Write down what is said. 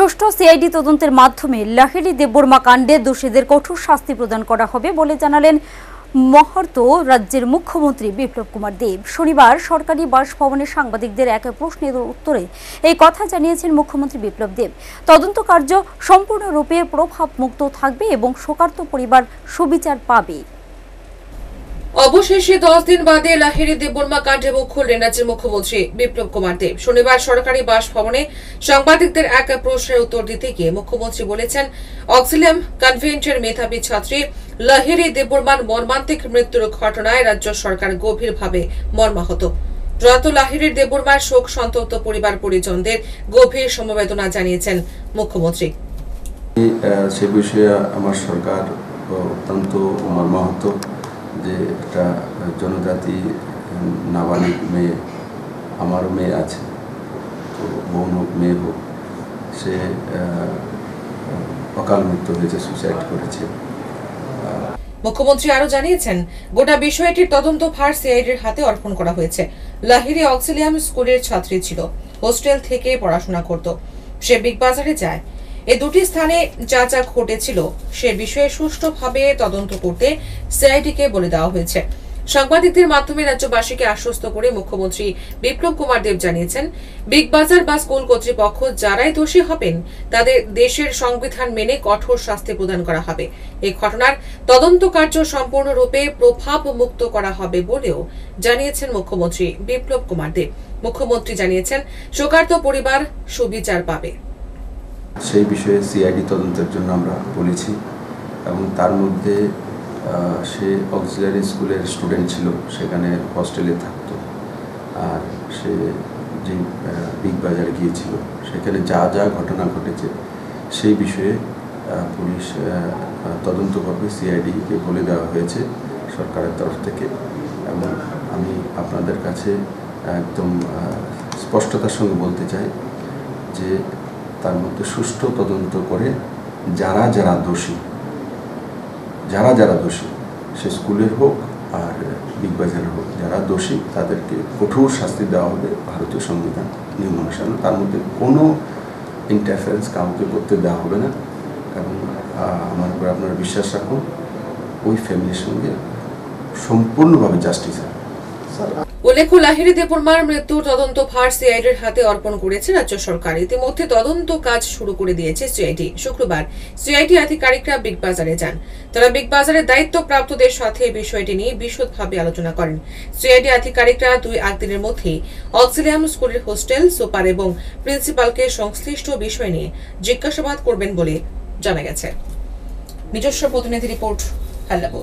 ষষ্ঠ সিআইডি তদন্তের মাধ্যমে লাহিড়ি দেববর্মা কাণ্ডে দোষীদের কঠোর শাস্তি প্রদান করা হবে বলে জানালেন মহর্ত রাজ্যের মুখ্যমন্ত্রী বিপ্লব কুমার দেব। শনিবার সরকারি বাসভবনে সাংবাদিকদের এক প্রশ্নের উত্তরে এই কথা জানিয়েছেন মুখ্যমন্ত্রী বিপ্লব দেব। তদন্ত কার্য সম্পূর্ণরূপে প্রভাবমুক্ত থাকবে এবং শোকার্ত পরিবার সুবিচার পাবে। অবশেষে দশ দিন বাদে লাহিড়ি, দেববর্মা কাণ্ডে মুখ খুললেন রাজ্যের মুখ্যমন্ত্রী বিপ্লব কুমার দেব। শনিবার সরকারি বাসভবনে সাংবাদিকদের এক প্রশ্নের উত্তর দিতে গিয়ে মুখ্যমন্ত্রী বলেছেন, অক্সিলিয়াম কনভেন্টের মেধাবী ছাত্রী লাহিড়ি, দেববর্মার মর্মান্তিক মৃত্যুর ঘটনায় রাজ্য সরকার গভীরভাবে মর্মাহত। প্রয়াত লাহিড়ির দেববর্মার শোক সন্তপ্ত পরিবার পরিজনদের গভীর সমবেদনা জানিয়েছেন মুখ্যমন্ত্রী। সে বিষয়ে আমার সরকার অত্যন্ত মর্মাহত। যে একটা জনজাতি নাবালিক মেয়ে আমারও মেয়ে আছে, তো বোন হোক মেয়ে হোক, সে অকাল মৃত্যু হয়েছে সুসাইড করেছে। মুখ্যমন্ত্রী আরও জানিয়েছেন, গোটা বিষয়টির তদন্ত ভার সিআইডির হাতে অর্পণ করা হয়েছে। লাহিরি অক্সিলিয়াম স্কুলের ছাত্রী ছিল, হোস্টেল থেকে পড়াশোনা করত। সে বিগ বাজারে যায়। এই দুটি স্থানে যা যা ঘটেছিল সে বিষয়ে সুষ্ঠুভাবে তদন্ত করতে সিআইডিকে বলে দেওয়া হয়েছে। সাংবাদিকদের মাধ্যমে রাজ্যবাসীকে আশ্বস্ত করে মুখ্যমন্ত্রী বিপ্লব কুমার দেব জানিয়েছেন, বিগ বাজার বা স্কুল কর্তৃপক্ষ যারাই দোষী হবেন, তাদের দেশের সংবিধান মেনে কঠোর শাস্তি প্রদান করা হবে। এই ঘটনার তদন্ত কার্য সম্পূর্ণরূপে প্রভাব মুক্ত করা হবে বলেও জানিয়েছেন মুখ্যমন্ত্রী বিপ্লব কুমার দেব। মুখ্যমন্ত্রী জানিয়েছেন, শোকার্ত পরিবার সুবিচার পাবে। সেই বিষয়ে সিআইডি তদন্তের জন্য আমরা বলেছি এবং তার মধ্যে সে অক্সিলারি স্কুলের স্টুডেন্ট ছিল, সেখানে হস্টেলে থাকতো। আর সে যে বিগ বাজারে গিয়েছিল, সেখানে যা যা ঘটনা ঘটেছে, সেই বিষয়ে পুলিশ তদন্ত করবে সিআইডিকে বলে দেওয়া হয়েছে সরকারের তরফ থেকে। এবং আমি আপনাদের কাছে একদম স্পষ্টতার সঙ্গে বলতে চাই যে তার মধ্যে সুষ্ঠু তদন্ত করে যারা যারা দোষী, যারা যারা দোষী, সে স্কুলের হোক আর বিগ বাজারের হোক, যারা দোষী, তাদেরকে কঠোর শাস্তি দেওয়া হবে ভারতীয় সংবিধান নিয়ম অনুসারে। তার মধ্যে কোনো ইন্টারফারেন্স কাউকে করতে দেওয়া হবে না। এবং আমার উপর আপনারা বিশ্বাস রাখুন, ওই ফ্যামিলির সঙ্গে সম্পূর্ণভাবে জাস্টিস হবে উল্লেখ্য লাহিড়ি দেববর্মার মৃত্যুর তদন্ত ভার সিআইডির হাতে অর্পণ করেছে রাজ্য সরকার। ইতিমধ্যে তদন্ত কাজ শুরু করে দিয়েছে সিআইডি। শুক্রবার সিআইডি আধিকারিকরা বিগ বাজারে যান। তারা বিগ বাজারের দায়িত্বপ্রাপ্তদের সাথে বিষয়টি নিয়ে বিশদভাবে আলোচনা করেন। সিআইডি আধিকারিকরা দুই একদিনের মধ্যেই অক্সিলিয়াম স্কুলের হোস্টেল, সুপার এবং প্রিন্সিপালকে সংশ্লিষ্ট বিষয় নিয়ে জিজ্ঞাসাবাদ করবেন বলে জানা গেছে। নিজস্ব প্রতিনিধি রিপোর্ট হাল্লাবো